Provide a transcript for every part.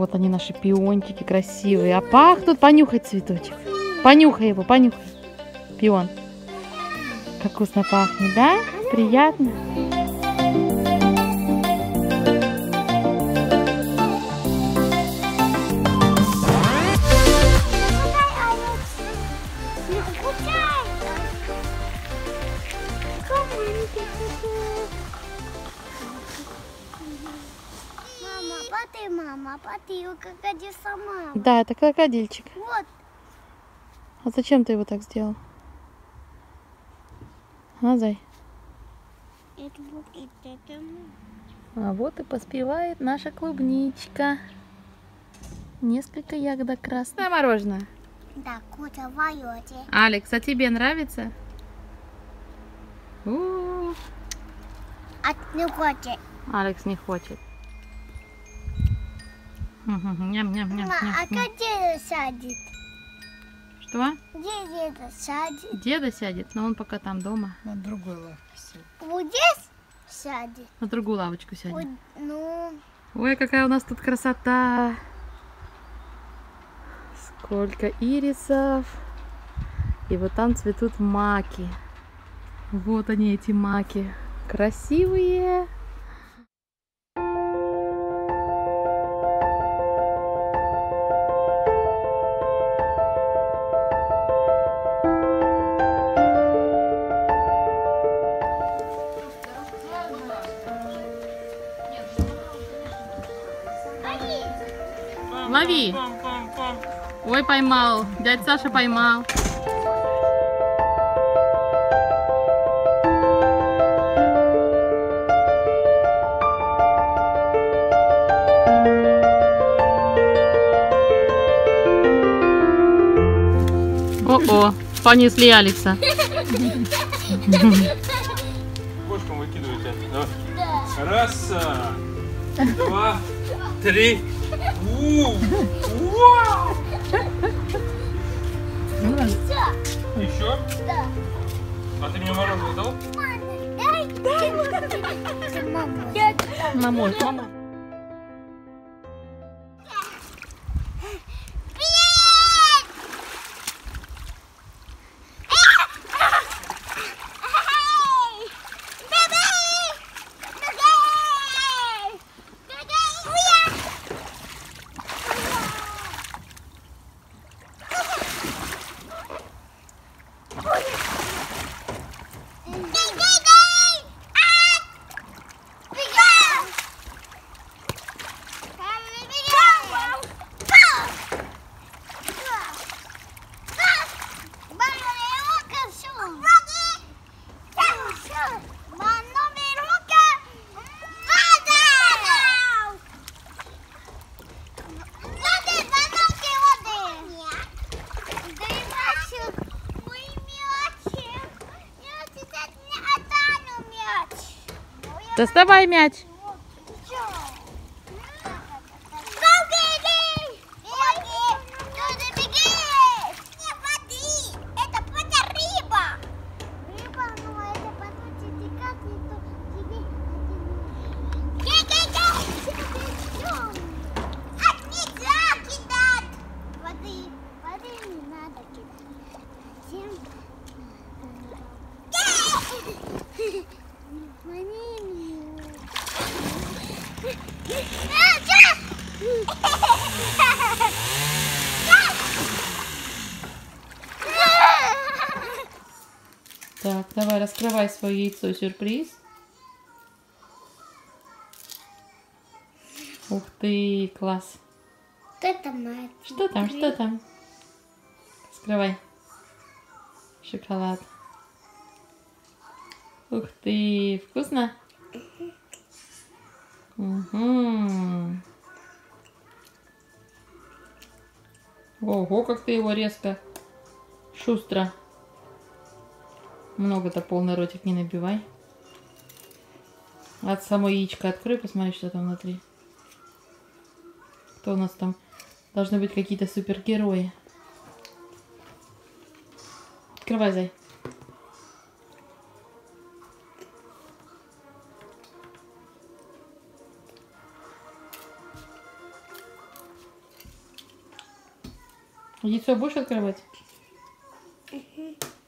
Вот они, наши пиончики красивые. А пахнут, понюхай цветочек. Понюхай его, понюхай. Пион. Как вкусно пахнет, да? Приятно. Мама, поты, мама, поты, крокодил сама. Да, это крокодильчик. Вот, А зачем ты его так сделал? А, зай? это будет это. А вот и поспевает наша клубничка. Несколько ягодок красное мороженое. Да, куда воете? Алекс, а тебе нравится? У, А не хочет. Алекс не хочет. Мгм, Ням-ням-ням. Мама, а как деда сядет? Что? Где деда сядет? Деда сядет, но он пока там дома. На другой лавке сидит. Вот здесь сядет. На другую лавочку Вот, сядет. ну, Ой, какая у нас тут красота! Сколько ирисов! И вот там цветут маки. Вот они, эти маки. Красивые! Лови! Ой, поймал. Дядь Саша поймал. О-о, понесли Алекса. Бочком выкидываете. Давай. Раз, а, два, три. Еще? да. А ты мне мороженое дал? Дай, дай. Мама, мама. Доставай мяч. Так, давай раскрывай свое яйцо сюрприз. Ух ты, класс. Это мать. Что там, что там? Скрывай. Шоколад. Ух ты, вкусно? Угу. Ого, как ты его резко, шустро. Много-то полный ротик не набивай. От самой яичко открой, посмотри, что там внутри. Кто у нас там? Должны быть какие-то супергерои. Открывай, зай. Яйцо будешь открывать?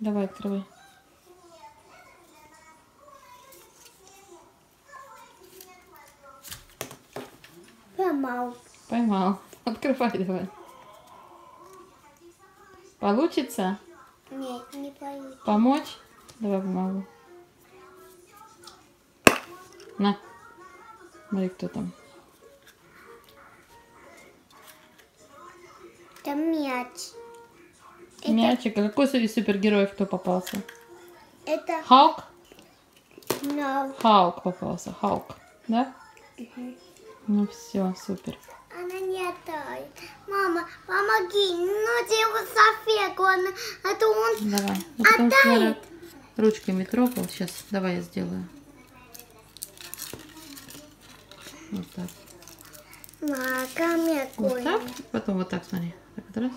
Давай, открывай. Поймал. Поймал. Открывай давай. Получится? Нет, не получится. Помочь? Давай помогу. На. Смотри, кто там. Это мяч. Это- Мячик. А какой среди супергероев кто попался? Это Хаук? no. Хаук попался. Хаук. Да? Ну все, супер. Она не летает. Мама, помоги. Ну, его салфетку. Она, а то он... Давай. Ну, надо ручками трогал. Сейчас, давай я сделаю. Вот так. Мака, Вот так. Потом вот так, смотри. Так вот раз.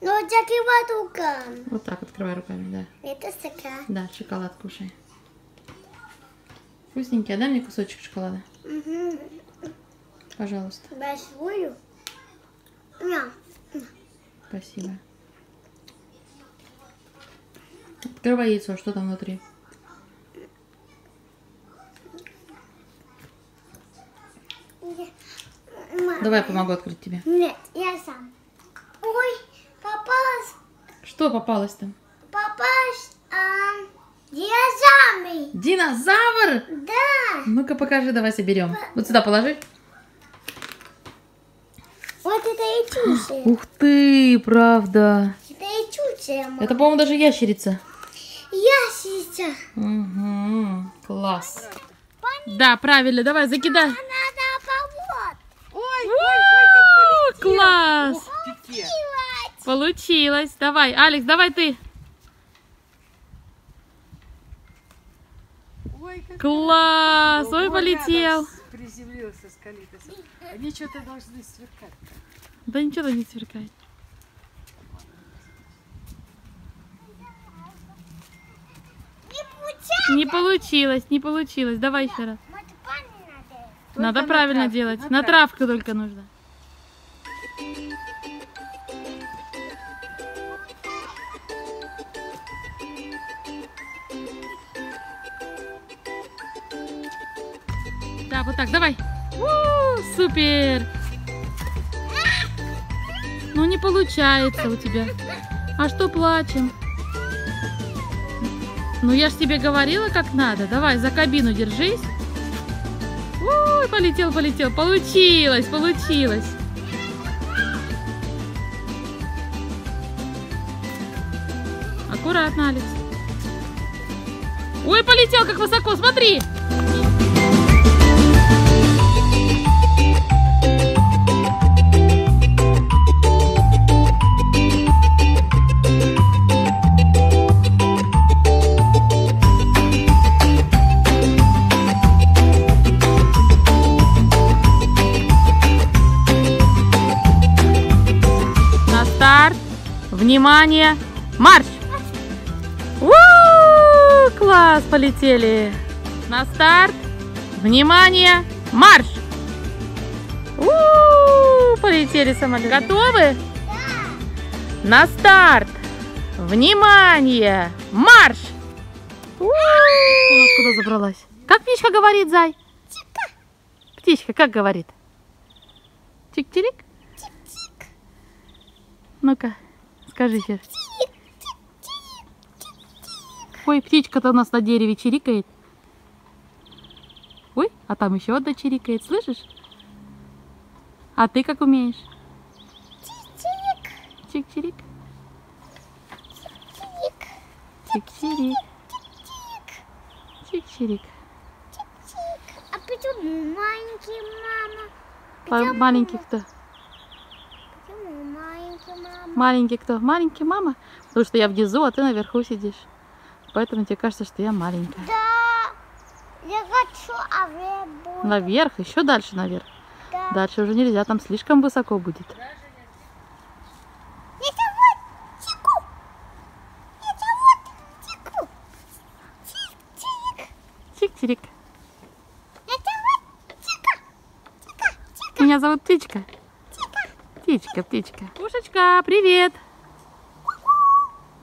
Ну, закрывай руками. Вот так открывай руками, да. Это стакан. Да, шоколад кушай. Вкусненький. А дай мне кусочек шоколада. Угу. Пожалуйста. Большую? Спасибо. Открывай яйцо. Что там внутри? Мама. Давай я помогу открыть тебе. Нет, я сам. Ой, попалась, Что попалось там? попалась, а, динозавры. Динозавр! Да. Ну-ка покажи, давай соберем. Вот сюда положи. Вот это чучело. Ух ты, правда. Это чучело, мама. Это, по-моему, даже ящерица. Я сейчас. Угу, класс. Да, правильно, давай, закидай. Надо повод. У, Класс! Тике. Получилось. Давай, Алекс, давай ты. Ой, Класс! Ой, полетел. Приземлился с калитосом. Они что-то должны сверкать. Да ничего не сверкает. Не получилось, не получилось. Давай еще раз. Надо. Надо на правильно делать. На травку только нужно. Да, вот так, давай. У, супер. Ну не получается у тебя. А что плачем? Ну я ж тебе говорила, как надо. Давай, за кабину держись. Ой, полетел, полетел. Получилось, получилось. Аккуратно, Алекс. Ой, полетел, как высоко, смотри. Внимание. Марш. У, класс, полетели. На старт. Внимание. Марш. У, полетели самолеты. Готовы? На старт. Внимание. Марш. У, у нас куда забралась? Как птичка говорит, Зай? Птичка как говорит? Чик-чирик? Ну-ка, скажи сейчас. Ой, птичка-то у нас на дереве чирикает. Ой, а там еще одна чирикает, слышишь? А ты как умеешь? Чик-чирик. Чик-чирик. Чик-чирик. А почему маленький мама? Кто? Почему маленький кто? Маленький мама? Потому что я внизу, а ты наверху сидишь. Поэтому тебе кажется, что я маленькая. Да. Я хочу авебу. Наверх, еще дальше наверх. Да. Дальше уже нельзя, там слишком высоко будет. Вот чека. меня зовут Птичка? Птичка, птичка. Кушечка, привет.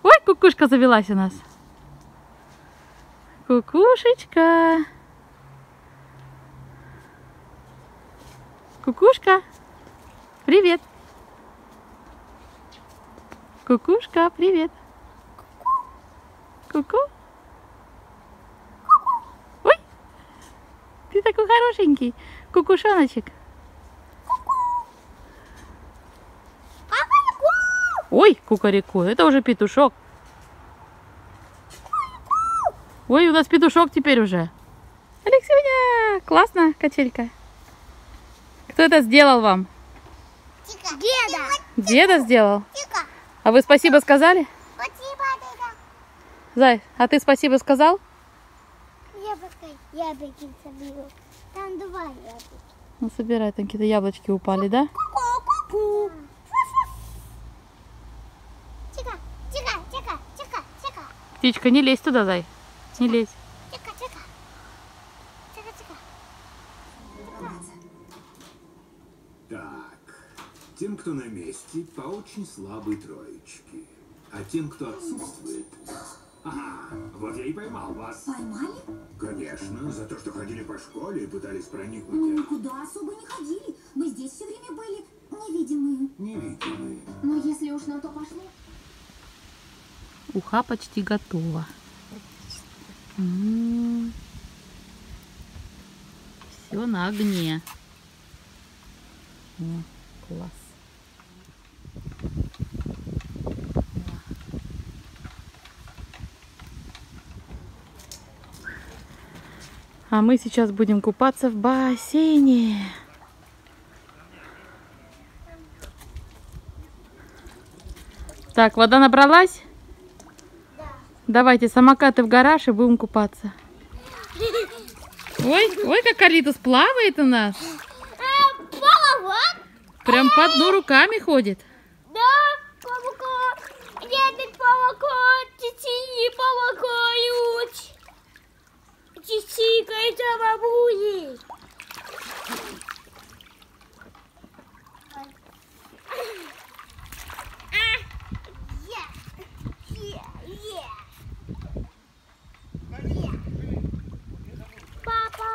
Ой, кукушка завелась у нас. Кукушечка. Кукушка. Привет. Кукушка, привет. Ку-ку. Ой, ты такой хорошенький. Кукушоночек. Ой, кукареку, это уже петушок. Ой, у нас петушок теперь уже. Алексея, классно, качелька. Кто это сделал вам? Деда. Деда сделал? Тика. А вы спасибо сказали? Спасибо, деда. Зай, а ты спасибо сказал? Яблоко, яблоки соберу. Там два яблока. Ну, собирай, там какие-то яблочки упали, да? Ку-ку-ку. Тика, тика, тика, тика, тика, Птичка, не лезь туда, Зай. Не лезь. тем, кто на месте, по очень слабой троечке. А тем, кто отсутствует... Ага, вот я и поймал вас. Поймали? Конечно, за то, что ходили по школе и пытались Мы проникнуть. никуда особо не ходили. Мы здесь все время были невидимые. Невидимые. Но если уж на то пошло... Уха почти готова. Все на огне. О, класс. А мы сейчас будем купаться в бассейне. Так, вода набралась? Давайте самокаты в гараж и будем купаться. Ой, ой, как Калитус плавает у нас. Балаган? Прям по дну руками ходит. Да, молоко. Дедик молоко, тетии помогают. Тетика, это бабули. Папа.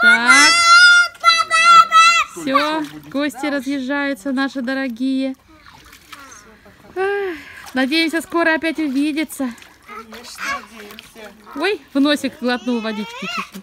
Так. Все, гости разъезжаются, наши дорогие. Надеемся, скоро опять увидеться. Ой, в носик глотнул водички чуть-чуть.